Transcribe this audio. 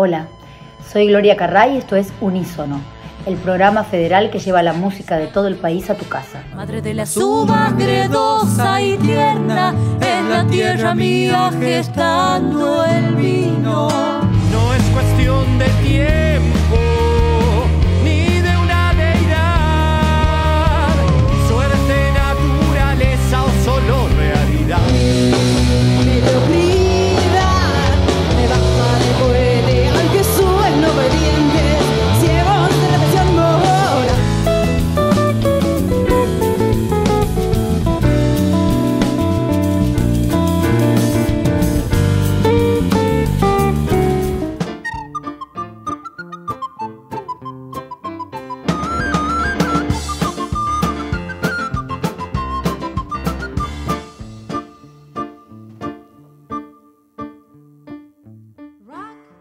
Hola, soy Gloria Carray y esto es Unísono, el programa federal que lleva la música de todo el país a tu casa. Madre de la gredosa y tierna, es la tierra mía gestando el.